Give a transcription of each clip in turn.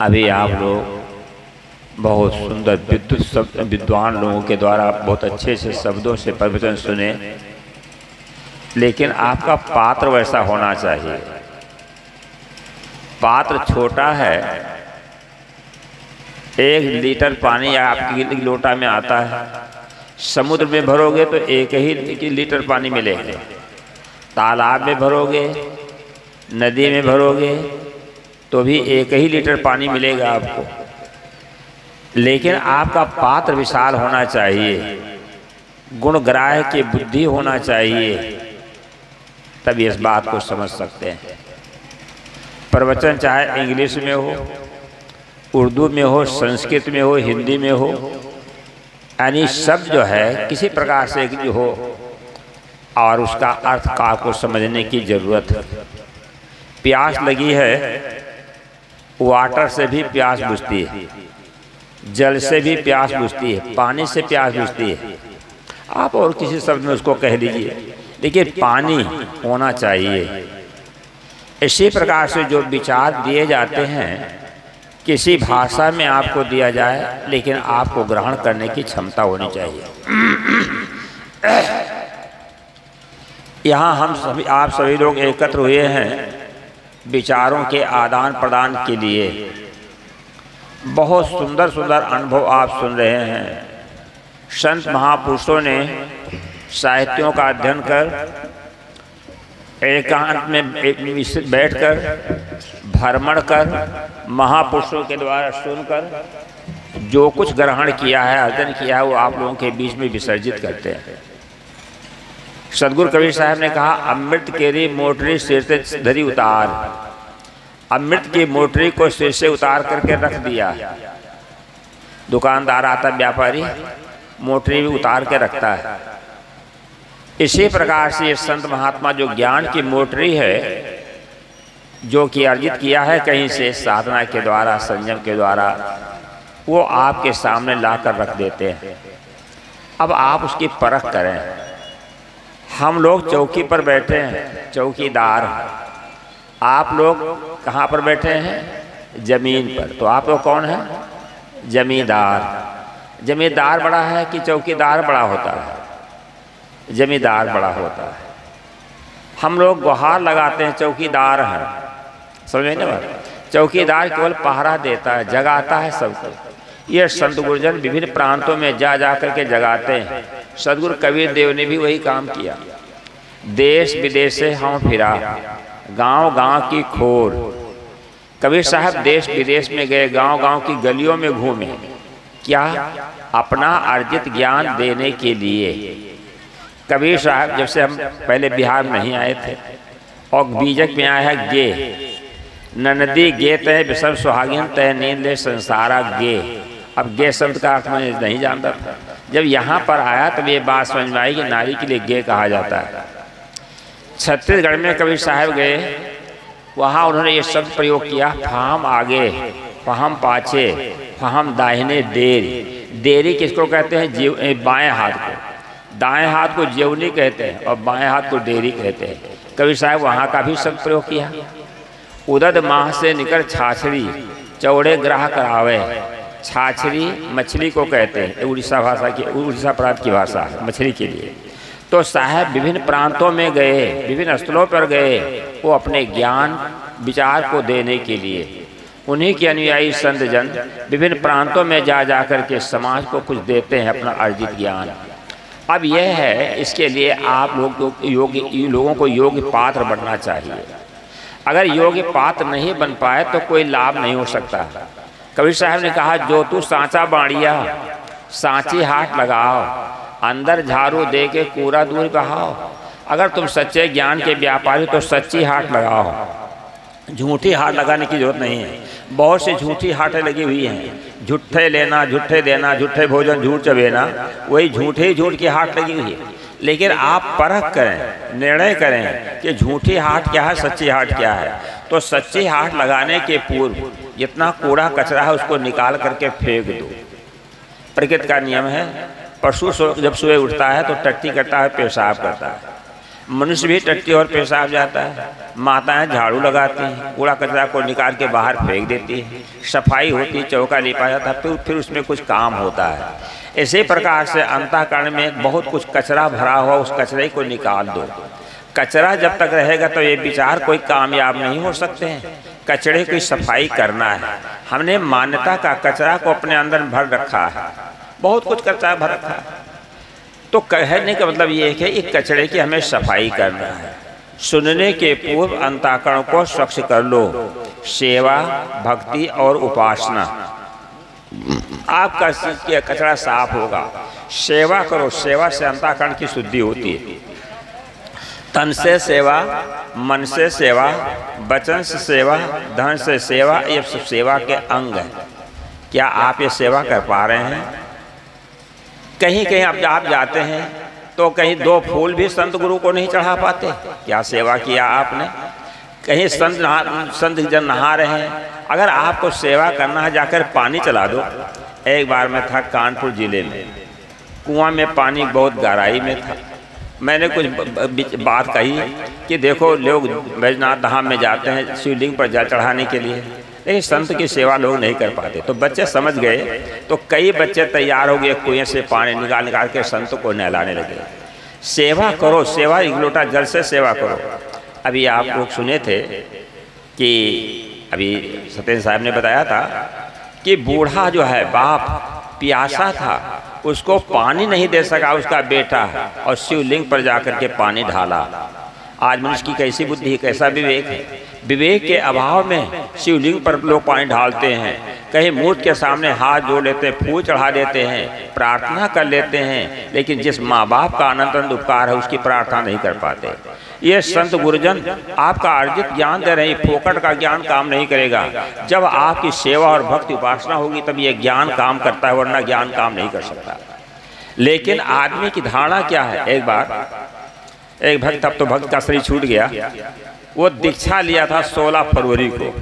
अभी आप लोग बहुत सुंदर विद्युत शब्द, विद्वान लोगों के द्वारा बहुत अच्छे से शब्दों से प्रवचन सुने। लेकिन आपका पात्र वैसा होना चाहिए। पात्र छोटा है। एक लीटर पानी आपकी लोटा में आता है। समुद्र में भरोगे तो एक ही लीटर पानी मिलेगा। तालाब में भरोगे, नदी में भरोगे तो भी एक ही लीटर पानी मिलेगा आपको। लेकिन आपका पात्र विशाल होना चाहिए। गुणग्राह की बुद्धि होना चाहिए। तभी इस बात को समझ सकते हैं। प्रवचन चाहे इंग्लिश में हो उर्दू में हो संस्कृत में हो हिंदी में हो यानी सब जो है किसी प्रकार से जो हो और उसका अर्थ का को समझने की ज़रूरत है। प्यास लगी है। वाटर से भी प्यास बुझती है। जल से भी प्यास बुझती है। पानी से प्यास बुझती है। आप और किसी शब्द में उसको कह दीजिए। देखिए, पानी होना चाहिए। इसी प्रकार से जो विचार दिए जाते हैं, किसी भाषा में आपको दिया जाए, लेकिन आपको ग्रहण करने की क्षमता होनी चाहिए। यहाँ हम सभी, आप सभी लोग एकत्र हुए हैं। विचारों के आदान प्रदान के लिए। बहुत सुंदर सुंदर अनुभव आप सुन रहे हैं। संत महापुरुषों ने साहित्यों का अध्ययन कर, एकांत में बैठकर, भ्रमण कर, महापुरुषों के द्वारा सुनकर, जो कुछ ग्रहण किया है, अध्ययन किया है, वो आप लोगों के बीच में विसर्जित करते हैं। सदगुरु कबीर साहब ने कहा, अमृत के केरी मोटरी सिर से धरी उतार। अमृत की मोटरी को सिर से उतार करके रख दिया। दुकानदार आता व्यापारी, मोटरी भी उतार के रखता है। इसी प्रकार से संत महात्मा जो ज्ञान की मोटरी है, जो कि अर्जित किया है कहीं से साधना के द्वारा, संयम के द्वारा, वो आपके सामने ला कर रख देते हैं। अब आप उसकी परख करें। हम लोग चौकी पर बैठे हैं, चौकीदार। आप लोग कहाँ पर बैठे हैं? ज़मीन पर। तो आप लोग कौन है? जमींदार। जमींदार बड़ा है कि चौकीदार बड़ा होता है? जमींदार बड़ा होता है। हम लोग गुहार लगाते हैं, चौकीदार हैं। समझे ना चौकीदार केवल पहरा देता है, जगाता है सबको। ये संत गुरुजन विभिन्न प्रांतों में जा जा करके जगाते हैं। सदगुरु कबीर देव ने भी वही काम किया। देश विदेश से हम फिरा। गाँव गाँव की खोर। कबीर साहब देश विदेश में गए, गाँव गाँव की गलियों में घूमे। क्या अपना अर्जित ज्ञान देने के लिए? कबीर साहब जब से हम पहले बिहार नहीं आए थे, और बीजक में आया है गे। नदी गे तय विषम सुहागिन तय, नींद संसारा गे। अब गे शब्द का अर्थ मैं नहीं जानता था। जब यहाँ पर आया तब ये बात समझ में आई कि नारी के लिए गे कहा जाता है। छत्तीसगढ़ में कबीर साहब गए, वहाँ उन्होंने ये शब्द प्रयोग किया फाहम आगे, फाम पाछे, फाम दाहिने देरी। देरी किसको कहते हैं? जीव बाएँ हाथ को। दाएँ हाथ को जेवनी कहते हैं और बाएँ हाथ को देरी कहते हैं। कबीर साहब वहाँ का भी शब्द प्रयोग किया। उदद माह से निकल छाछड़ी, चौड़े ग्राह करावे। छाछड़ी मछली को कहते हैं उड़ीसा भाषा की, उड़ीसा प्रांत की भाषा मछली के लिए। तो साहब विभिन्न प्रांतों में गए, विभिन्न स्थलों पर गए, वो अपने ज्ञान, विचार को देने के लिए। उन्हीं के अनुयायी संत जन विभिन्न प्रांतों में जा जा कर के समाज को कुछ देते हैं अपना अर्जित ज्ञान। अब यह है, इसके लिए आप लोग योग्य लोगों को योग्य पात्र बनना चाहिए। अगर योग्य पात्र नहीं बन पाए तो कोई लाभ नहीं हो सकता। कबीर साहब ने कहा, जो तू सांचा बाड़िया, सांची हाथ लगाओ, अंदर झाड़ू दे के कूड़ा दूर बहाओ अगर तुम सच्चे ज्ञान के व्यापारी तो सच्ची हाट लगाओ। झूठी हाट लगाने की ज़रूरत नहीं है। बहुत सी झूठी हाटें लगी हुई हैं। झूठे लेना, झूठे देना, झूठे भोजन, झूठ चबेना, वही झूठे झूठ की हाट लगी हुई है। लेकिन आप परख करें, निर्णय करें कि झूठी हाट क्या है, सच्ची हाट क्या है। तो सच्ची हाट लगाने के पूर्व जितना कूड़ा कचरा है उसको निकाल करके फेंक दो। प्रकृति का नियम है, पशु जब सुबह उठता है तो टट्टी करता है, पेशाब करता है। मनुष्य भी टट्टी और पेशाब जाता है। माताएँ झाड़ू लगाती हैं, कूड़ा कचरा को निकाल के बाहर फेंक देती है। सफ़ाई होती है, चौका लिपा जाता है, फिर फिर उसमें कुछ काम होता है। इसी प्रकार से अंतःकरण में बहुत कुछ कचरा भरा हुआ, उस कचरे को निकाल दो। कचरा जब तक रहेगा तो ये विचार कोई कामयाब नहीं हो सकते हैं। कचरे की सफ़ाई करना है। हमने मान्यता का कचरा को अपने अंदर भर रखा है। बहुत कुछ कचरा भर रखा है। तो कहने का मतलब ये है कि कचरे की हमें सफ़ाई करना है। सुनने के पूर्व अंताकरण को स्वच्छ कर लो। सेवा, भक्ति और उपासना। आपका कचरा साफ़ होगा। सेवा करो। सेवा से अंताकरण की शुद्धि होती है। तन से सेवा, मन से सेवा, वचन से सेवा, धन से सेवा, ये सब सेवा के अंग हैं। क्या आप ये सेवा कर पा रहे हैं? कहीं कहीं आप आप जाते हैं तो कहीं दो फूल भी संत गुरु को नहीं चढ़ा पाते। क्या सेवा किया आपने? कहीं संत नहा, संत जन नहा रहे हैं। अगर आपको सेवा करना है, जाकर पानी चला दो। एक बार मैं था कानपुर ज़िले में। कुआँ में पानी बहुत गहराई में था। मैंने कुछ बात कही कि देखो, लोग बैजनाथ धाम में जाते हैं शिवलिंग पर जल चढ़ाने के लिए, लेकिन संत की सेवा लोग नहीं कर पाते। तो बच्चे समझ गए तो कई बच्चे तैयार हो गए, कुएँ से पानी निकाल निकाल के संत को नहलाने लगे। सेवा करो, सेवा एक लोटा जल से सेवा करो। अभी आप लोग सुने थे कि, अभी सत्येंद्र साहब ने बताया था कि बूढ़ा जो है, बाप प्यासा था। उसको पानी नहीं दे सका उसका बेटा और शिवलिंग पर जाकर के पानी ढाला। आज मनुष्य की कैसी बुद्धि, कैसा विवेक? है विवेक के अभाव में शिवलिंग पर लोग पानी ढालते हैं। कहीं मूर्त के सामने हाथ जोड़ लेते हैं, फूल चढ़ा देते हैं, प्रार्थना कर लेते हैं, लेकिन जिस माँ बाप का अनंत उपकार है, उसकी प्रार्थना नहीं कर पाते। ये संत गुरुजन आपका अर्जित ज्ञान दे रहे फोकट का ज्ञान काम नहीं करेगा। जब आपकी सेवा और भक्ति उपासना होगी तब ये ज्ञान काम करता है वरना ज्ञान काम नहीं कर सकता। लेकिन आदमी की धारणा क्या है? एक बार एक भक्त अब तो भक्त का शरीर छूट गया। वो दीक्षा लिया था 16 फरवरी को।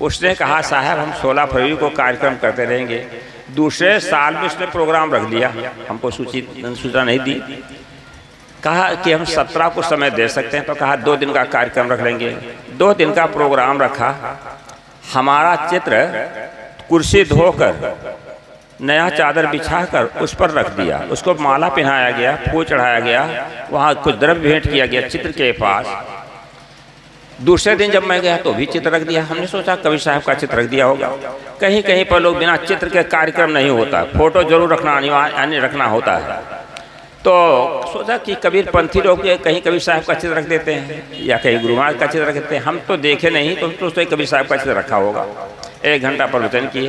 उसने कहा साहब हम 16 फरवरी को कार्यक्रम करते रहेंगे। दूसरे साल में उसने प्रोग्राम रख लिया। हमको सूचित सूचना नहीं दी। कहा कि हम सत्रह को समय दे सकते हैं तो कहा दो दिन का कार्यक्रम रख लेंगे। दो दिन का प्रोग्राम रखा। हमारा चित्र कुर्सी धोकर, नया चादर बिछाकर उस पर रख दिया। उसको माला पहनाया गया, फूल चढ़ाया गया, वहाँ कुछ द्रव्य भेंट किया गया चित्र के पास। दूसरे दिन जब मैं गया तो भी चित्र रख दिया। हमने सोचा कवि साहब का चित्र रख दिया होगा। कहीं कहीं पर लोग बिना चित्र के कार्यक्रम नहीं होता। फ़ोटो ज़रूर रखना अनिवार्य रखना होता है। तो सोचा कि कबीर पंथी लोग कहीं कबीर साहब का चित्र रख देते हैं, या कहीं गुरु महाराज का चित्र रख देते हैं। हम तो देखे नहीं तो सोचते कबीर साहब का चित्र रखा होगा। एक घंटा प्रवचन किए।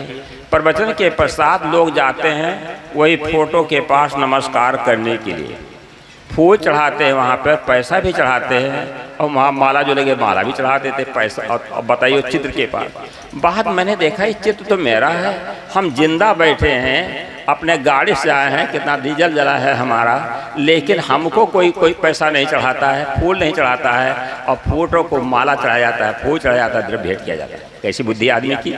प्रवचन के पश्चात लोग जाते हैं वही फ़ोटो के पास नमस्कार करने के लिए। फूल चढ़ाते हैं वहाँ पर, पैसा भी चढ़ाते हैं, और वहाँ माला जो लगे, माला भी चढ़ा देते पैसा। और बताइए चित्र के पास। बाद मैंने देखा, ये चित्र तो मेरा है। हम ज़िंदा बैठे हैं अपने गाड़ी से आए हैं, कितना डीजल जला है हमारा, लेकिन हमको कोई कोई पैसा नहीं चढ़ाता है, फूल नहीं चढ़ाता है, और फ़ोटो को माला चढ़ाया जाता है, फूल चढ़ाया जाता है, द्रव्य भेंट किया जाता है। कैसी बुद्धि आदमी की?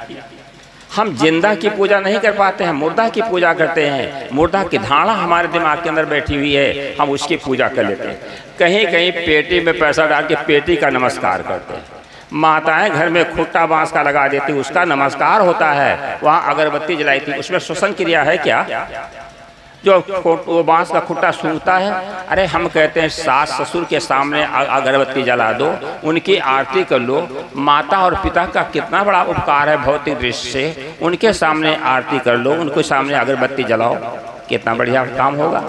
हम ज़िंदा की पूजा नहीं कर पाते हैं, मुर्दा की पूजा करते हैं। मुर्दा की धारणा हमारे दिमाग के अंदर बैठी हुई है, हम उसकी पूजा कर लेते हैं। कहीं कहीं पेटी में पैसा डाल के पेटी का नमस्कार करते हैं। माताएँ घर में खुट्टा बाँस का लगा देती, उसका नमस्कार होता है। वहाँ अगरबत्ती जलाई थी, उसमें श्वसन क्रिया है क्या? जो वो बाँस का खुट्टा सूंघता है, अरे हम कहते हैं, सास ससुर के सामने अगरबत्ती जला दो, उनकी आरती कर लो। माता और पिता का कितना बड़ा उपकार है भौतिक दृष्टि से। उनके सामने आरती कर लो, उनके सामने अगरबत्ती जलाओ। कितना बढ़िया काम होगा।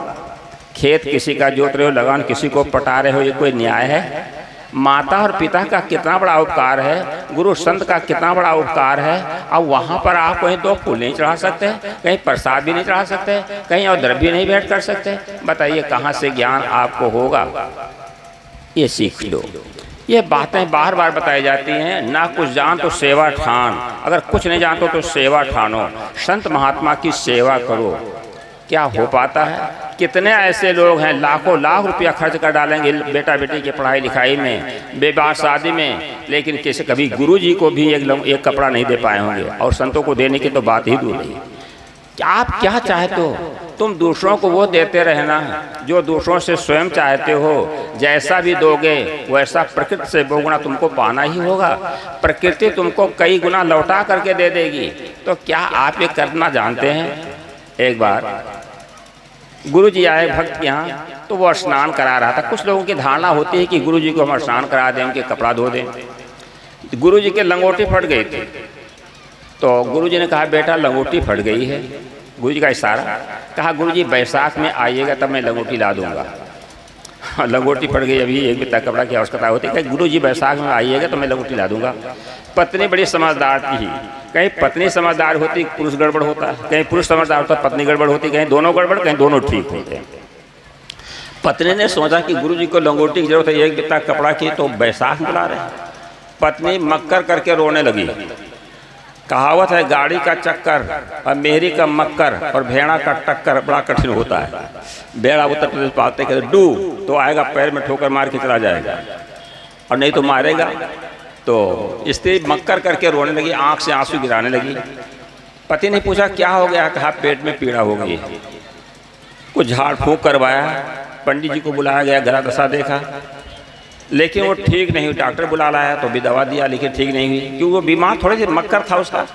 खेत किसी का जोत रहे हो, लगान किसी को पटा रहे हो, ये कोई न्याय है? माता और पिता का कितना बड़ा उपकार है, गुरु संत का कितना बड़ा उपकार है। अब वहाँ पर आप कहीं दो फूल नहीं चढ़ा सकते, कहीं प्रसाद भी नहीं चढ़ा सकते, कहीं और द्रव्य नहीं भेंट कर सकते। बताइए कहाँ से ज्ञान आपको होगा? ये सीख लो। ये बातें बार बार बताई जाती हैं, ना कुछ जान तो सेवा ठान। अगर कुछ नहीं जानते तो सेवा ठानो। संत महात्मा की सेवा करो। क्या हो पाता है? कितने ऐसे लोग हैं? लाखों, लाख रुपया खर्च कर डालेंगे बेटा बेटी की पढ़ाई लिखाई में बेबार शादी में। लेकिन किसी, कभी गुरु जी को भी एक एक कपड़ा नहीं दे पाए होंगे। और संतों को देने की तो बात ही दूर नहीं। क्या आप क्या चाहते हो? तुम दूसरों को वो देते रहना जो दूसरों से स्वयं चाहते हो। जैसा भी दोगे, वैसा प्रकृति से बहुगुना तुमको पाना ही होगा। प्रकृति तुमको कई गुना लौटा करके दे देगी। तो क्या आप ये करना जानते हैं? एक बार। गुरु जी आए भक्त यहाँ तो वो स्नान करा रहा था। कुछ लोगों की धारणा होती है कि गुरु जी को हम स्नान करा दें उनके कपड़ा धो दें। गुरु जी के लंगोटी फट गई थी। तो गुरु जी ने कहा बेटा लंगोटी फट गई है। गुरु जी का इशारा कहा गुरु जी बैसाख में आइएगा तब मैं लंगोटी ला दूँगा। हाँ, लंगोटी फट गई अभी एक बिता कपड़ा की आवश्यकता होती। है गुरु जी बैसाख में आइएगा तो मैं लंगोटी ला दूँगा। पत्नी बड़ी समझदार थी। कहीं पत्नी समझदार होती, पुरुष गड़बड़ होता है कहीं पुरुष समझदार होता, पत्नी गड़बड़ होती, कहीं दोनों गड़बड़, कहीं दोनों ठीक होते। पत्नी ने सोचा कि गुरु जी को लंगोटी की ज़रूरत है, एक बिता कपड़ा की तो बैसाख बुला रहे। पत्नी मक्कर करके रोने लगी। कहावत है, गाड़ी का चक्कर और मेहरी का मक्कर और भेड़ा का टक्कर बड़ा कठिन होता है। भेड़ा उत्तर प्रदेश पाते डू तो आएगा, पैर में ठोकर मार के चला जाएगा। और नहीं तो मारेगा। तो स्त्री मक्कर करके रोने लगी, आँख से आँसू गिराने लगी। पति ने पूछा, क्या हो गया? कहा, पेट में पीड़ा हो गई कुछ झाड़ फूक करवाया, पंडित जी को बुलाया गया, गला दशा देखा। लेकिन वो ठीक नहीं हुई, डॉक्टर बुला लाया तो भी दवा दिया, लेकिन ठीक नहीं हुई। क्योंकि वो बीमार थोड़े से मक्कर था उसका।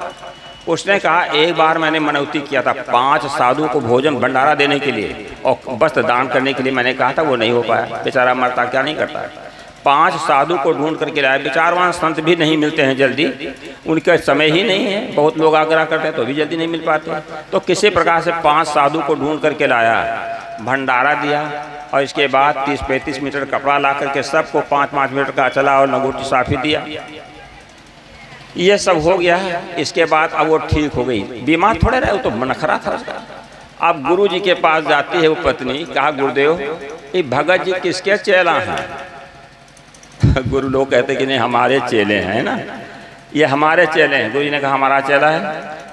उसने कहा, एक बार मैंने मनौती किया था, पाँच साधु को भोजन भंडारा देने के लिए और वस्त्र दान करने के लिए मैंने कहा था, वो नहीं हो पाया। बेचारा मरता, क्या नहीं करता? पाँच साधु को ढूंढ करके लाया विचारवान संत भी नहीं मिलते हैं जल्दी। उनका समय ही नहीं है। बहुत लोग आग्रह करते हैं तो भी जल्दी नहीं मिल पाते। तो किसी प्रकार से पाँच साधु को ढूंढ करके लाया। भंडारा दिया और इसके बाद तीस पैंतीस मीटर कपड़ा ला करके सबको पाँच पाँच मीटर का चला और लंगोटी साफी दिया। ये सब हो गया। इसके बाद अब वो ठीक हो गई। बीमार थोड़े रहे तो मनखरा था उसका। अब गुरु जी के पास जाती है वो पत्नी। कहा, गुरुदेव, ये भगत जी किसके चेला हैं? गुरु लोग कहते कि नहीं, हमारे चेले हैं ना? ये हमारे चेले हैं। गुरु जी ने कहा, हमारा चेला है।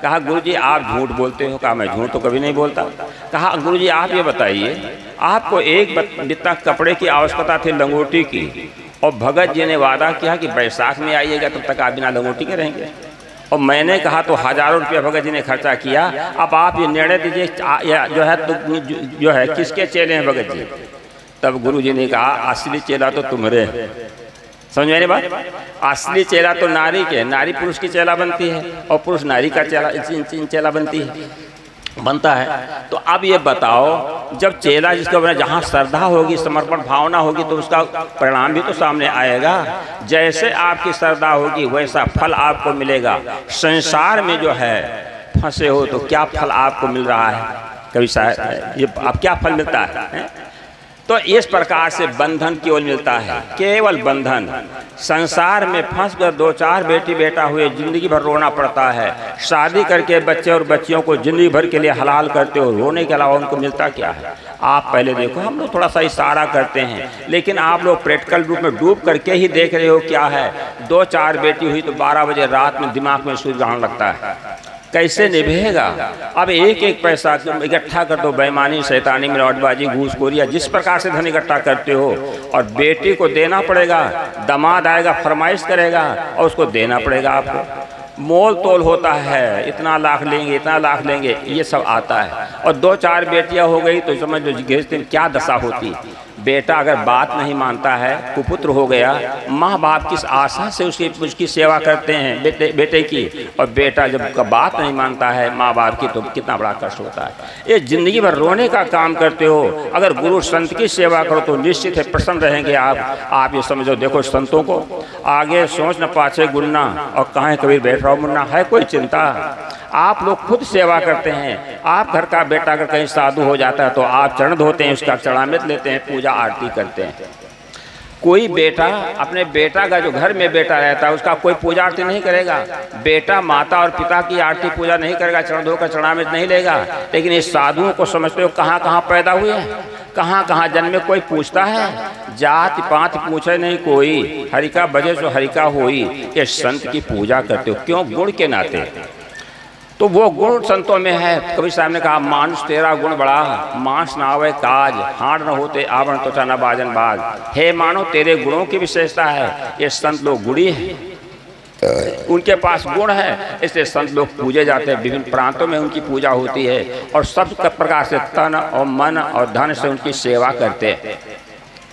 कहा गुरु जी आप झूठ बोलते हो। कहा, मैं झूठ तो कभी नहीं बोलता। कहा गुरु जी आप ये बताइए, आपको एक बिता कपड़े की आवश्यकता थी लंगोटी की, और भगत जी ने वादा किया कि बैसाख में आइएगा, तब तक आप बिना लंगोटी के रहेंगे। और मैंने कहा तो हज़ारों रुपया भगत जी ने खर्चा किया। अब आप ये निर्णय दीजिए जो है तो जो है, किसके चेले हैं भगत जी? तब गुरु जी ने कहा, असली चेला तो तुम्हारे समझ में बात? असली चेला तो नारी के नारी पुरुष की चेला बनती है और पुरुष नारी का चेला चेला बनती है। बनता है। तो अब ये बताओ जब चेला जिसका बना जहाँ श्रद्धा होगी समर्पण भावना होगी तो उसका परिणाम भी तो सामने आएगा। जैसे आपकी श्रद्धा होगी वैसा फल आपको मिलेगा। संसार में जो है फंसे हो तो क्या फल आपको मिल रहा है? कभी शायद ये आप क्या फल मिलता है, है? तो इस प्रकार से बंधन केवल मिलता है। केवल बंधन। संसार में फंस कर दो चार बेटी बेटा हुए ज़िंदगी भर रोना पड़ता है। शादी करके बच्चे और बच्चियों को ज़िंदगी भर के लिए हलाल करते हो रोने के अलावा उनको मिलता क्या है? आप पहले देखो, हम लोग थोड़ा सा इशारा करते हैं, लेकिन आप लोग प्रैक्टिकल रूप में डूब करके ही देख रहे हो क्या है? दो चार बेटी हुई तो बारह बजे रात में दिमाग में सूर्य ग्रहण लगता है। कैसे निभेगा? अब एक एक पैसा इकट्ठा कर दो बेमानी शैतानी मिलावटबाजी घूसखोरिया जिस प्रकार से धन इकट्ठा करते हो और बेटी को देना पड़ेगा दमाद आएगा फरमाइश करेगा और उसको देना पड़ेगा आपको। मोल तोल होता है इतना लाख लेंगे इतना लाख लेंगे ये सब आता है। और दो चार बेटियाँ हो गई तो समझ लो गृहस्थी में क्या दशा होती। बेटा अगर बात नहीं मानता है, कुपुत्र हो गया, माँ बाप किस आशा से उसकी उसकी सेवा करते हैं बेटे बेटे की? और बेटा जब का बात नहीं मानता है, माँ बाप की तो कितना बड़ा कष्ट होता है। ये ज़िंदगी भर रोने का काम करते हो। अगर गुरु संत की सेवा करो तो निश्चित है, प्रसन्न रहेंगे आप। आप ये समझो, देखो संतों को। आगे सोच न पाछे गुन्ना और कहाँ कभी बैठ रहा मुन्ना, है कोई चिंता? आप लोग खुद सेवा करते हैं। आप घर का बेटा अगर कहीं साधु हो जाता है तो आप चरण धोते हैं, उसका चढ़ामित लेते हैं, पूजा आरती करते हैं। कोई बेटा, अपने बेटा का जो घर में बेटा रहता है, उसका कोई पूजा आरती नहीं करेगा। बेटा माता और पिता की आरती पूजा नहीं करेगा, चरण धोकर चढ़ामित नहीं लेगा। लेकिन इस साधुओं को समझते हो कहाँ कहाँ पैदा हुए कहाँ कहाँ जन्मे कोई पूछता है? जात पात पूछे नहीं कोई। हरिका बजे सो हरिका होई। ये संत की पूजा करते हो। क्यों? गुण के नाते। तो वो गुण संतों में है। कभी साहब ने कहा, मानुष तेरा गुण बड़ा मांस ना आवे काज हाड़ न होते आवरण तो न बाजन बाज। हे मानो, तेरे गुणों की विशेषता है। ये संत लोग गुड़ी है। उनके पास गुण है, इसलिए संत लोग पूजे जाते हैं। विभिन्न प्रांतों में उनकी पूजा होती है और सब प्रकार से तन और मन और धन से उनकी सेवा करते हैं।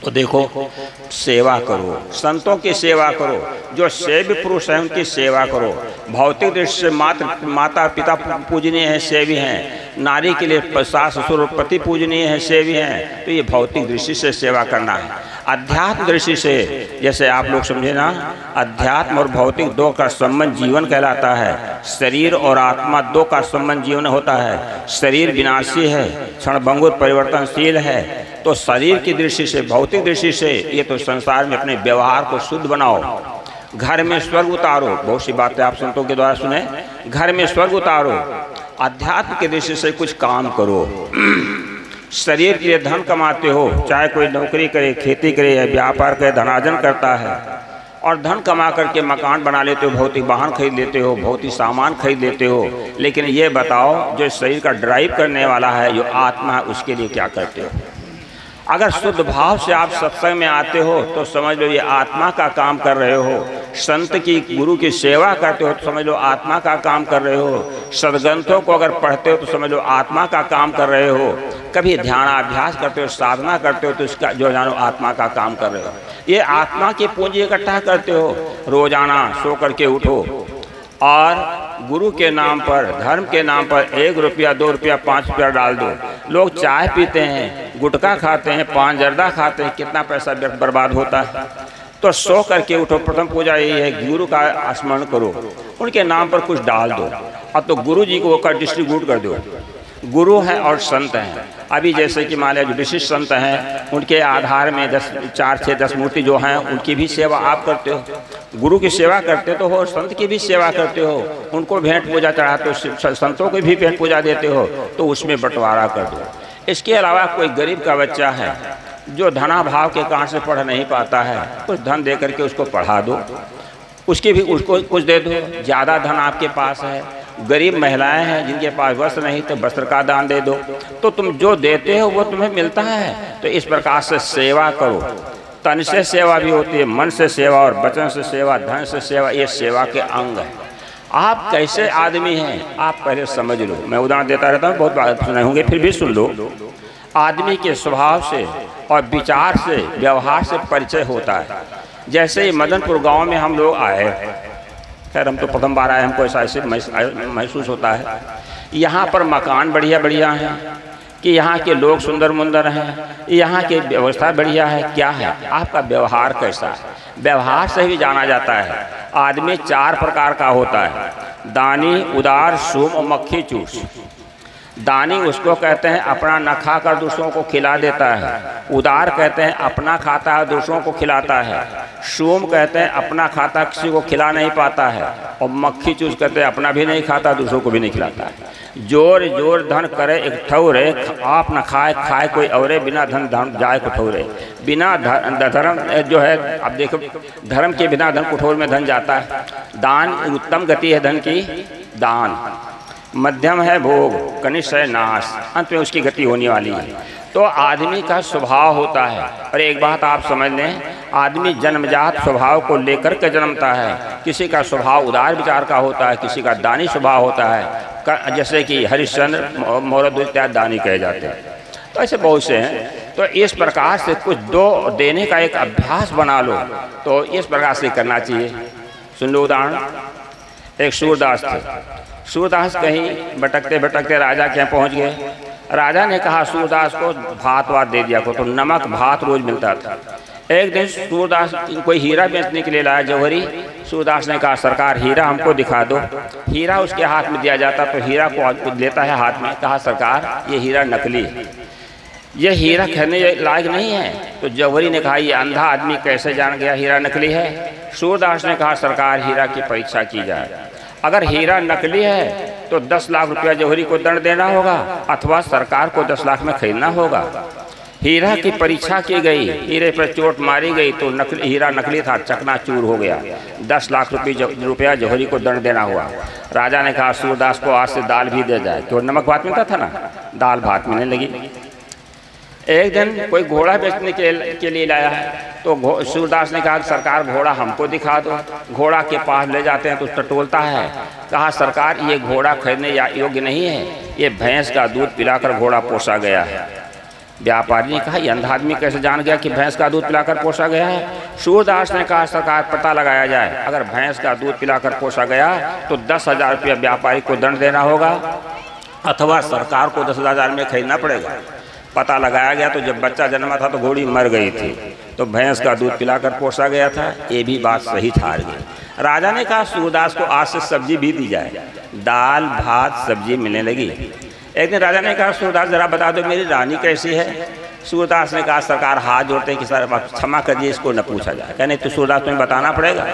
तो देखो, सेवा करो। संतों की सेवा करो। जो सेव्य पुरुष हैं, उनकी सेवा करो। भौतिक दृष्टि से मात्र माता पिता पूजनीय हैं, सेवी हैं। नारी के लिए सास ससुर पति पूजनीय है, सेवी हैं तो ये भौतिक दृष्टि से सेवा करना है। अध्यात्म दृष्टि से, जैसे आप लोग समझे ना, अध्यात्म और भौतिक दो का संबंध जीवन कहलाता है। शरीर और आत्मा दो का संबंध जीवन होता है। शरीर विनाशी है क्षण भंगुर परिवर्तनशील है। तो शरीर की दृष्टि से, भौतिक दृष्टि से, ये तो संसार में अपने व्यवहार को शुद्ध बनाओ। घर में स्वर्ग उतारो, बहुत सी बातें आप संतों के द्वारा सुने। घर में स्वर्ग उतारो अध्यात्म के दृष्टि से कुछ काम करो। शरीर के लिए धन कमाते हो, चाहे कोई नौकरी करे, खेती करे या व्यापार करे, धनार्जन करता है। और धन कमा करके मकान बना लेते हो भौतिक वाहन खरीद लेते हो भौतिक सामान खरीद लेते हो। लेकिन ये बताओ, जो शरीर का ड्राइव करने वाला है, जो आत्मा है, उसके लिए क्या करते हो? अगर शुद्ध भाव से आप सत्संग में आते हो तो समझ लो ये आत्मा का काम कर रहे हो। संत की गुरु की सेवा करते हो तो समझ लो आत्मा का काम कर रहे हो। सदग्रंथों को अगर पढ़ते हो तो समझ लो आत्मा का काम कर रहे हो। कभी ध्यान अभ्यास करते हो, साधना करते हो तो इसका जो जानो आत्मा का काम कर रहे हो। ये आत्मा की पूंजी इकट्ठा करते हो। रोज़ाना सो करके उठो। और गुरु के नाम पर, धर्म के नाम पर एक रुपया, दो रुपया, पाँच रुपया डाल दो। लोग चाय पीते हैं, गुटखा खाते हैं, पान जर्दा खाते हैं, कितना पैसा बर्बाद होता है। तो सो करके उठो, प्रथम पूजा यही है, गुरु का स्मरण करो। उनके नाम पर कुछ डाल दो। अब तो गुरु जी को कर डिस्ट्रीब्यूट कर दो। गुरु हैं और संत हैं। अभी जैसे कि मान लिया जो विशिष्ट संत हैं, उनके आधार में दस, चार छः दस मूर्ति जो हैं, उनकी भी सेवा आप करते हो। गुरु की सेवा करते तो हो संत की भी सेवा करते हो। उनको भेंट पूजा चढ़ाते हो संतों को भी भेंट पूजा देते हो तो उसमें बंटवारा कर दो। इसके अलावा कोई गरीब का बच्चा है जो धना भाव के कारण से पढ़ नहीं पाता है, कुछ धन दे करके उसको पढ़ा दो। उसकी भी उसको कुछ दे दो। ज़्यादा धन आपके पास है, गरीब महिलाएँ हैं, जिनके पास वस्त्र नहीं तो वस्त्र का दान दे दो। तो तुम जो देते हो, वो तुम्हें मिलता है। तो इस प्रकार से सेवा करो। तन से सेवा भी होती है, मन से सेवा और वचन से सेवा, धन से सेवा, ये सेवा के अंग है। आप कैसे आदमी हैं, आप पहले समझ लो। मैं उदाहरण देता रहता हूँ, बहुत बात सुने होंगे, फिर भी सुन लो। आदमी के स्वभाव से और विचार से, व्यवहार से परिचय होता है। जैसे ही मदनपुर गाँव में हम लोग आए, खैर हम तो प्रथम बार आए, हमको ऐसा ऐसे महसूस होता है। यहाँ पर मकान बढ़िया बढ़िया हैं, कि यहाँ के लोग सुंदर मुंदर हैं, यहाँ की व्यवस्था बढ़िया है, क्या है? आपका व्यवहार कैसा है? व्यवहार से भी जाना जाता है। आदमी चार प्रकार का होता है, दानी, उदार, सुम और मक्खी चूस। दानी उसको कहते हैं, अपना न खाकर दूसरों को खिला देता है। उदार कहते हैं, अपना खाता है, दूसरों को खिलाता है। सोम कहते हैं, अपना खाता किसी को खिला नहीं पाता है। और मक्खी चूस कहते हैं, अपना भी नहीं खाता, दूसरों को भी नहीं खिलाता है। ज़ोर ज़ोर धन करे, एक ठौरे, आप न खाए खाए कोई औरे, बिना धन धन जाए कुठौरे। बिना धर्म, जो है, अब देखो, धर्म के बिना धन कुठौर में धन जाता है। दान, उत्तम गति है धन की, दान। मध्यम है भोग, कनिष्ठ है नाश, अंत में उसकी गति होने वाली है। तो आदमी का स्वभाव होता है। और एक बात आप समझ लें, आदमी जन्मजात स्वभाव को लेकर के जन्मता है। किसी का स्वभाव उदार विचार का होता है, किसी का दानी स्वभाव होता है। जैसे कि हरिश्चंद्र मोरद इत्यादि दानी कहे जाते हैं। तो ऐसे बहुत से हैं। तो इस प्रकार से कुछ दो देने का एक अभ्यास बना लो। तो इस प्रकार से करना चाहिए। सुन लो उदाहरण। एक सूरदास थे। सूरदास कहीं भटकते भटकते राजा के यहाँ पहुँच गए। राजा ने कहा, सूरदास को भात वात दे दिया को तो नमक भात रोज मिलता था। एक दिन सूरदास कोई हीरा बेचने के लिए लाया जौहरी। सूरदास ने कहा, सरकार, हीरा हमको दिखा दो। हीरा उसके हाथ में दिया जाता तो हीरा को लेता है हाथ में। कहा, सरकार, ये हीरा नकली है। ये हीरा खरीदने लायक नहीं है। तो जौहरी ने कहा, ये अंधा आदमी कैसे जान गया हीरा नकली है? सूरदास ने कहा, सरकार, हीरा की परीक्षा की जाए। अगर हीरा नकली है तो दस लाख रुपया जौहरी को दंड देना होगा, अथवा सरकार को दस लाख में खरीदना होगा। हीरा की परीक्षा की गई, हीरे पर चोट मारी गई तो नकली, हीरा नकली था चकना चूर हो गया। दस लाख रुपये रुपया जौहरी को दंड देना हुआ। राजा ने कहा, सूरदास को आज से दाल भी दे जाए। तो नमक भात मिलता था ना? दाल भात मिलने लगी। एक दिन कोई घोड़ा बेचने के, के लिए लाया। है तो सूरदास ने कहा सरकार घोड़ा हमको दिखा दो। घोड़ा के पास ले जाते हैं तो टटोलता है। कहा सरकार ये घोड़ा खरीदने योग्य नहीं है। ये भैंस का दूध पिलाकर घोड़ा पोसा गया। है व्यापारी ने कहा ये अंधा आदमी कैसे जान गया कि भैंस का दूध पिलाकर पोसा गया है? सूरदास ने कहा सरकार पता लगाया जाए। अगर भैंस का दूध पिलाकर पोसा गया तो दस हज़ार रुपया व्यापारी को दंड देना होगा। अथवा सरकार को दस हज़ार में खरीदना पड़ेगा। पता लगाया गया तो जब बच्चा जन्मा था तो घोड़ी मर गई थी। तो भैंस का दूध पिलाकर पोसा गया था, ये भी बात सही ठार गई। राजा ने कहा सूरदास को आज से सब्ज़ी भी दी जाए। दाल, भात, सब्ज़ी मिलने लगी। एक दिन राजा ने कहा सूरदास जरा बता दो, मेरी रानी कैसी है? सूरदास ने कहा, सरकार हाथ जोड़ते कि सर, आप क्षमा करिए, इसको न पूछा जाए। कहने तो सूरदास तुम्हें बताना पड़ेगा?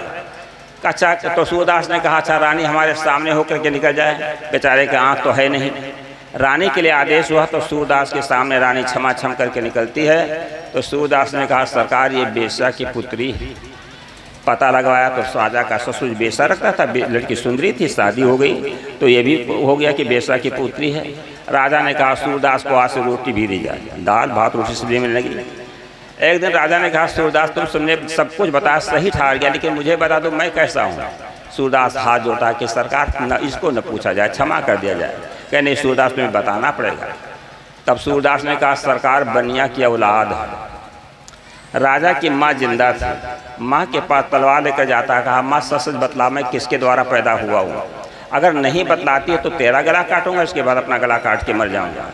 अच्छा तो सूरदास ने कहा अच्छा रानी हमारे सामने होकर के निकल जाए। बेचारे के आँख तो है नहीं। रानी के लिए आदेश हुआ तो सूरदास के सामने रानी क्षमा क्षम करके निकलती है। तो सूरदास ने कहा, सरकार, ये बेसा की पुत्री पता लगवाया तो राजा का ससुर बेसा रखता था। लड़की सुंदरी थी, शादी हो गई। तो ये भी हो गया कि बेसा की पुत्री है। राजा ने कहा, सूरदास को आज से रोटी भी दी जाए। दाल, भात, रोटी सब्ज़ी मिलने लगी। एक दिन राजा ने कहा, सूरदास, तुम सुनने सब कुछ बताया, सही ठहर गया, लेकिन मुझे बता दो, मैं कैसा हूँ? सूरदास हाथ जोड़ता कि सरकार, न, इसको न पूछा जाए, क्षमा कर दिया जाए। कह नहीं, सूरदास तुम्हें बताना पड़ेगा। तब सूरदास ने कहा, सरकार बनिया की औलाद है। राजा की माँ ज़िंदा थी। माँ के पास तलवार लेकर जाता कहा, माँ सच सच बतला, मैं किसके द्वारा पैदा हुआ हूँ? अगर नहीं बतलाती है तो तेरा गला काटूँगा, इसके बाद अपना गला काट के मर जाऊँगा।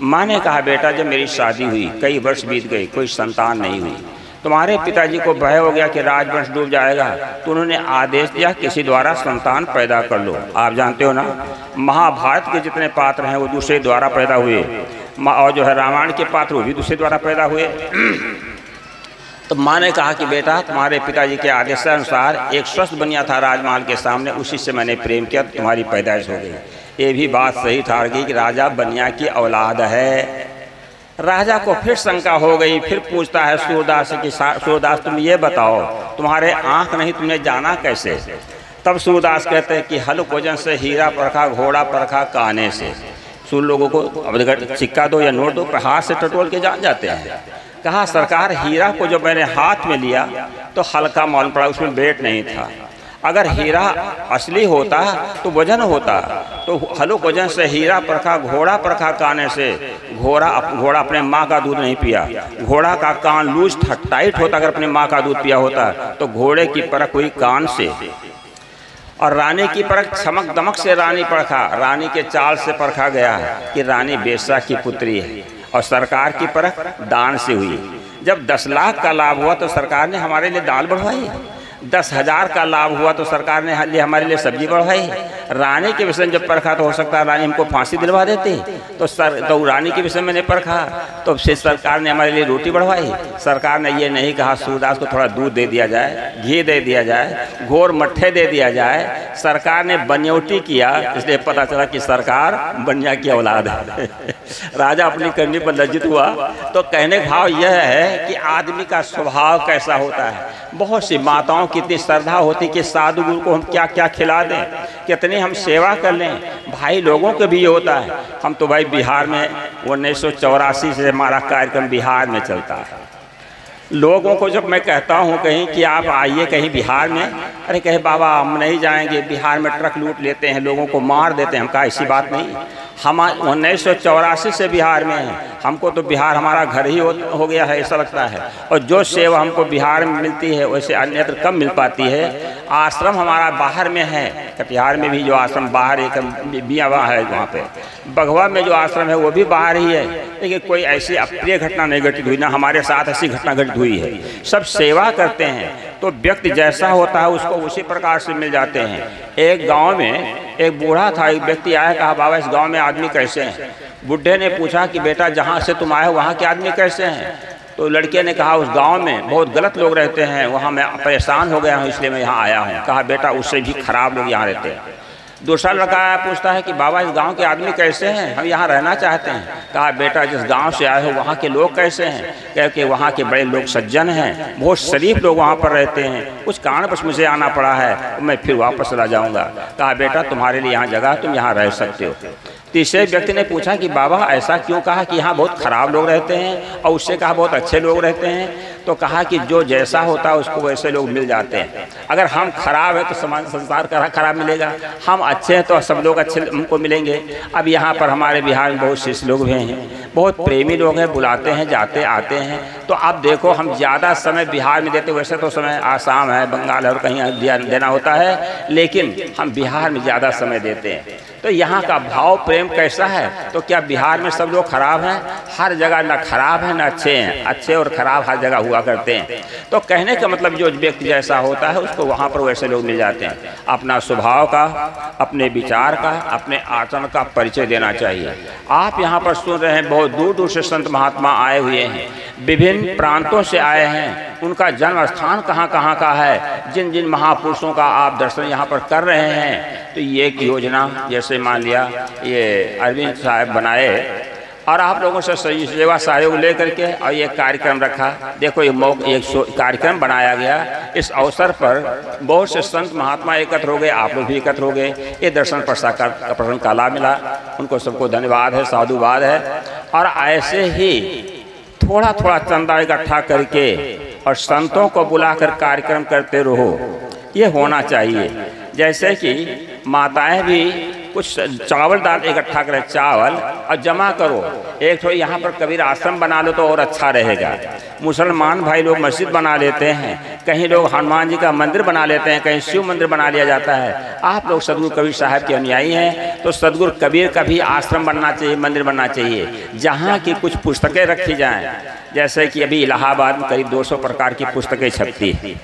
माँ ने कहा, बेटा, जब मेरी शादी हुई, कई वर्ष बीत गए, कोई संतान नहीं हुई। तुम्हारे पिताजी को भय हो गया कि राजवंश डूब जाएगा तो उन्होंने आदेश दिया किसी द्वारा संतान पैदा कर लो। आप जानते हो ना, महाभारत के जितने पात्र हैं, वो दूसरे द्वारा पैदा हुए। और जो है रामायण के पात्र, वो भी दूसरे द्वारा पैदा हुए। तो माँ ने कहा कि बेटा, तुम्हारे पिताजी के आदेश अनुसार एक स्वस्थ बनिया था राजमहल के सामने, उसी से मैंने प्रेम किया, तुम्हारी पैदाइश हो गई। ये भी बात सही ठार गई कि राजा बनिया की औलाद है। राजा को फिर शंका हो गई, फिर पूछता है, सूरदास की सूरदास, तुम ये बताओ, तुम्हारे आँख नहीं, तुमने जाना कैसे? तब सूरदास कहते हैं कि हल वज़न से, हीरा परखा, घोड़ा परखा काने से। सुन लोगों को, अब सिक्का दो या नोट दो, पर हाथ से टटोल के जान जाते हैं। कहा, सरकार, हीरा को जब मैंने हाथ में लिया तो हल्का मालूम पड़ा, उसमें वेट नहीं था। अगर हीरा असली होता तो वज़न होता। तो हलुक वज़न से हीरा परखा, घोड़ा परखा काने से, घोड़ा घोड़ा अपने माँ का दूध नहीं पिया। घोड़ा का कान लूज टाइट होता अगर अपने माँ का दूध पिया होता तो घोड़े की परख हुई कान से। और रानी की परख चमक दमक से रानी परखा, रानी के चाल से परखा गया कि रानी बेसा की पुत्री है। और सरकार की परख दान से हुई। जब दस लाख का लाभ हुआ तो सरकार ने हमारे लिए दाल बढ़वाई। दस हज़ार का लाभ हुआ तो सरकार ने लिए हमारे लिए सब्ज़ी बढ़वाई रानी के विषय में जब परखा तो हो सकता है रानी हमको फांसी दिलवा देती। तो सर तो रानी के विषय में नहीं परखा। तो फिर सरकार ने हमारे लिए रोटी बढ़वाई। सरकार ने ये नहीं कहा, सूरदास को थोड़ा दूध दे दिया जाए, घी दे दिया जाए घोर मट्ठे दे दिया जाए। सरकार ने बनौटी किया, इसलिए पता चला कि सरकार बनिया की औलाद है। राजा अपनी करनी पर लज्जित हुआ। तो कहने का भाव यह है कि आदमी का स्वभाव कैसा होता है? बहुत सी माताओं की इतनी श्रद्धा होती कि साधु गुरु को हम क्या क्या खिला दें? कितनी हम सेवा कर लें? भाई लोगों के भी ये होता है। हम तो भाई बिहार में उन्नीस सौ चौरासी से हमारा कार्यक्रम बिहार में चलता है। लोगों को जब मैं कहता हूँ कहीं कि आप आइए कहीं बिहार में अरे कहे बाबा हम नहीं जाएँगे बिहार में ट्रक लूट लेते हैं लोगों को मार देते हैं। हम कहा ऐसी बात नहीं। हम उन्नीस सौ चौरासी से बिहार में हैं। हमको तो बिहार हमारा घर ही हो, हो गया है ऐसा लगता है। और जो सेवा हमको बिहार में मिलती है वैसे अन्यत्र कम मिल पाती है? आश्रम हमारा बाहर में है। कटिहार में भी जो आश्रम बाहर एक बियावा है वहाँ पे। बघवा में जो आश्रम है वो भी बाहर ही है। लेकिन कोई ऐसी अप्रिय घटना नहीं घटित हुई ना हमारे साथ ऐसी घटना घटित हुई है। सब सेवा करते हैं। तो व्यक्ति जैसा होता है, उसको उसी प्रकार से मिल जाते हैं। एक गाँव में एक बूढ़ा था, एक व्यक्ति आया, कहा, बाबा, इस गाँव में आदमी कैसे हैं? बुढ़े ने पूछा कि, बेटा, जहाँ से तुम आए हो, वहाँ के आदमी कैसे हैं? तो लड़के ने कहा, उस गाँव में बहुत गलत लोग रहते हैं, वहाँ मैं परेशान हो गया हूँ, इसलिए मैं यहाँ आया हूँ। कहा, बेटा, उससे भी खराब लोग यहाँ रहते हैं। दूसरा लड़का पूछता है कि बाबा, इस गाँव के आदमी कैसे हैं? हम यहाँ रहना चाहते हैं। कहा, बेटा, जिस गाँव से आए हो, वहाँ के लोग कैसे हैं? कह के, वहाँ के बड़े लोग सज्जन हैं। बहुत शरीफ लोग वहाँ पर रहते हैं। कुछ कारण बस मुझे आना पड़ा है मैं फिर वापस चला जाऊँगा। कहा, बेटा, तुम्हारे लिए यहाँ जगह, तुम यहाँ रह सकते हो। तीसरे व्यक्ति ने पूछा कि बाबा, ऐसा क्यों कहा कि यहाँ बहुत खराब लोग रहते हैं और उससे कहा बहुत अच्छे लोग रहते हैं? तो कहा कि जो जैसा होता है उसको वैसे लोग मिल जाते हैं। अगर हम खराब है तो समाज, संसार का खराब मिलेगा। हम अच्छे हैं तो सब लोग अच्छे हमको मिलेंगे। अब यहाँ पर हमारे बिहार में बहुत शिष्य लोग भी हैं। बहुत प्रेमी लोग हैं, बुलाते हैं, जाते, आते हैं। तो आप देखो, हम ज़्यादा समय बिहार में देते, वैसे तो समय आसाम है, बंगाल और कहीं दिया, देना होता है, लेकिन हम बिहार में ज़्यादा समय देते हैं। तो यहाँ का भाव, प्रेम कैसा है? तो क्या बिहार में सब लोग खराब हैं? हर जगह ना खराब है, ना अच्छे हैं। अच्छे और खराब हर जगह हुआ करते हैं। तो कहने का मतलब जो व्यक्ति जैसा होता है, उसको वहाँ पर वैसे लोग मिल जाते हैं। अपना स्वभाव का, अपने विचार का, अपने आचरण का परिचय देना चाहिए। आप यहाँ पर सुन रहे हैं, बहुत दूर दूर से संत महात्मा आए हुए हैं। विभिन्न प्रांतों से आए हैं, उनका जन्म स्थान कहाँ कहाँ का है? जिन जिन महापुरुषों का आप दर्शन यहाँ पर कर रहे हैं तो ये एक योजना, जैसे मान लिया, ये अरविंद साहब बनाए। और आप लोगों से सेवा सहयोग लेकर के, और ये कार्यक्रम रखा। देखो, ये मौक एक कार्यक्रम बनाया गया। इस अवसर पर बहुत से संत महात्मा एकत्र हो गए, आप लोग भी एकत्र हो गए। ये दर्शन प्रसाद का प्रसन्न काला मिला। उनको सबको धन्यवाद है, साधुवाद है। और ऐसे ही थोड़ा थोड़ा चंदा इकट्ठा करके और संतों को बुलाकर कार्यक्रम करते रहो। ये होना चाहिए। जैसे कि माताएँ भी कुछ चावल दाल इकट्ठा करें, चावल और जमा करो। एक तो यहाँ पर कबीर आश्रम बना लो तो और अच्छा रहेगा। मुसलमान भाई लोग मस्जिद बना लेते हैं, कहीं लोग हनुमान जी का मंदिर बना लेते हैं, कहीं शिव मंदिर बना लिया जाता है। आप लोग सदगुरु कबीर साहब के अनुयायी हैं तो सदगुरु कबीर का भी आश्रम बनना चाहिए, मंदिर बनना चाहिए। जहाँ की कुछ पुस्तकें रखी जाएँ, जैसे कि अभी इलाहाबाद में करीब 200 प्रकार की पुस्तकें छपती हैं।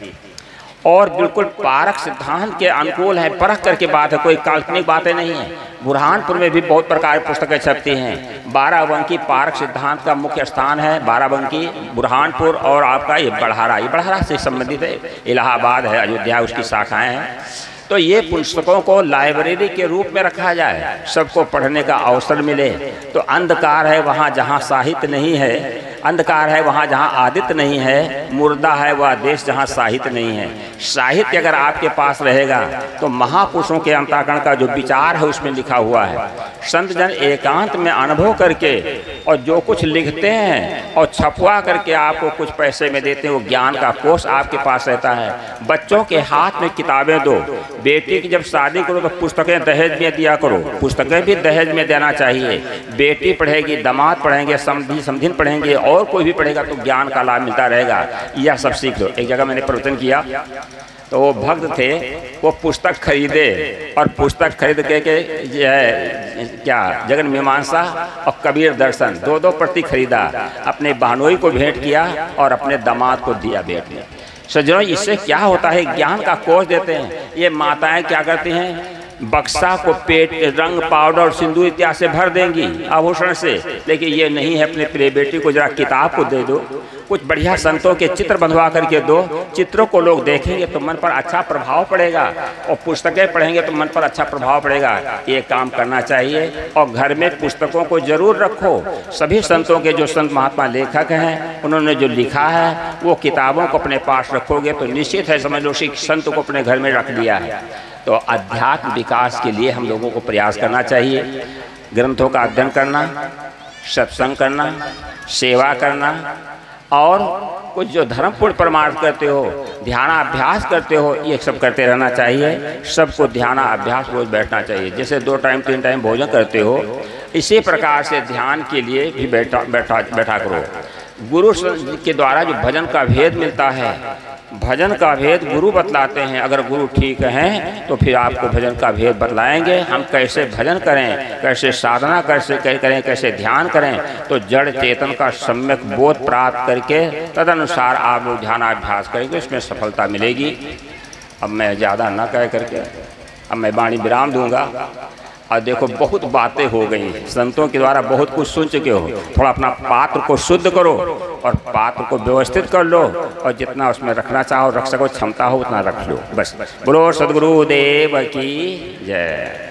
और बिल्कुल पारक सिद्धांत के अनुकूल है। परख करके बात है, कोई काल्पनिक बातें नहीं है। बुरहानपुर में भी बहुत प्रकार की पुस्तकें छपती हैं। बाराबंकी पारक सिद्धांत का मुख्य स्थान है बाराबंकी, बुरहानपुर और आपका ये बढ़ारा ये बढ़ारा से संबंधित है। इलाहाबाद है, अयोध्या उसकी शाखाएँ हैं। तो ये पुस्तकों को लाइब्रेरी के रूप में रखा जाए, सबको पढ़ने का अवसर मिले। तो अंधकार है वहाँ जहाँ साहित्य नहीं है। अंधकार है, वहाँ जहाँ आदित्य नहीं है, मुर्दा है, वह देश जहाँ साहित्य नहीं है। साहित्य अगर आपके पास रहेगा तो महापुरुषों के अंताकरण का जो विचार है, उसमें लिखा हुआ है। संत जन एकांत में अनुभव करके और जो कुछ लिखते हैं और छपवा करके आपको कुछ पैसे में देते हैं, वो ज्ञान का कोष आपके पास रहता है। बच्चों के हाथ में किताबें दो। बेटी की जब शादी करो तो पुस्तकें दहेज में दिया करो। पुस्तकें भी दहेज में देना चाहिए। बेटी पढ़ेगी, दमाद पढ़ेंगे समझी समझिन पढ़ेंगे और कोई भी पढ़ेगा तो ज्ञान का लाभ मिलता रहेगा। यह सब सीख लो। एक जगह मैंने प्रवचन किया तो वो भक्त थे, वो पुस्तक खरीदे और पुस्तक खरीद के के है, क्या, जगन मीमांसा और कबीर दर्शन दो दो प्रति खरीदा, अपने बहनोई को भेंट किया और अपने दामाद को दिया भेंट में। सज्जनों, इससे क्या होता है? ज्ञान का कोष देते हैं। ये माताएँ क्या करती हैं? बक्सा को पेट, रंग, पाउडर और सिंदूर इत्यादि से भर देंगी। आभूषण से। लेकिन ये नहीं है अपने प्रिय बेटी को, जरा किताब को दे दो। कुछ बढ़िया संतों के चित्र बंधवा करके दो। चित्रों को लोग देखेंगे तो मन पर अच्छा प्रभाव पड़ेगा। और पुस्तकें पढ़ेंगे तो मन पर अच्छा प्रभाव पड़ेगा। ये काम करना चाहिए। और घर में पुस्तकों को ज़रूर रखो। सभी संतों के जो संत महात्मा लेखक हैं, उन्होंने जो लिखा है, वो किताबों को अपने पास रखोगे तो निश्चित है, समझ लो संत को अपने घर में रख दिया है। तो अध्यात्म विकास के लिए हम लोगों को प्रयास करना चाहिए। ग्रंथों का अध्ययन करना, सत्संग करना, सेवा करना, और कुछ जो धर्म पूर्ण प्रमाण करते हो, ध्यानाभ्यास करते हो, ये सब करते रहना चाहिए। सबको ध्यानाभ्यास रोज बैठना चाहिए। जैसे दो टाइम, तीन टाइम भोजन करते हो, इसी प्रकार से ध्यान के लिए भी बैठा बैठा बैठा करो। गुरु के द्वारा जो भजन का भेद मिलता है भजन का भेद गुरु बतलाते हैं। अगर गुरु ठीक हैं तो फिर आपको भजन का भेद बतलाएँगे। हम कैसे भजन करें, कैसे साधना कैसे करें, कैसे ध्यान करें तो जड़ चेतन का सम्यक बोध प्राप्त करके तदनुसार आप लोग ध्यानाभ्यास करेंगे, उसमें सफलता मिलेगी। अब मैं ज़्यादा न कह करके, अब मैं वाणी विराम दूँगा। और देखो, बहुत बातें हो गई। हैं संतों के द्वारा बहुत कुछ सुन चुके हो। थोड़ा अपना पात्र को शुद्ध करो और पात्र को व्यवस्थित कर लो और जितना उसमें रखना चाहो, रख सको, क्षमता हो, उतना रख लो। बस। बोलो, सदगुरुदेव की जय।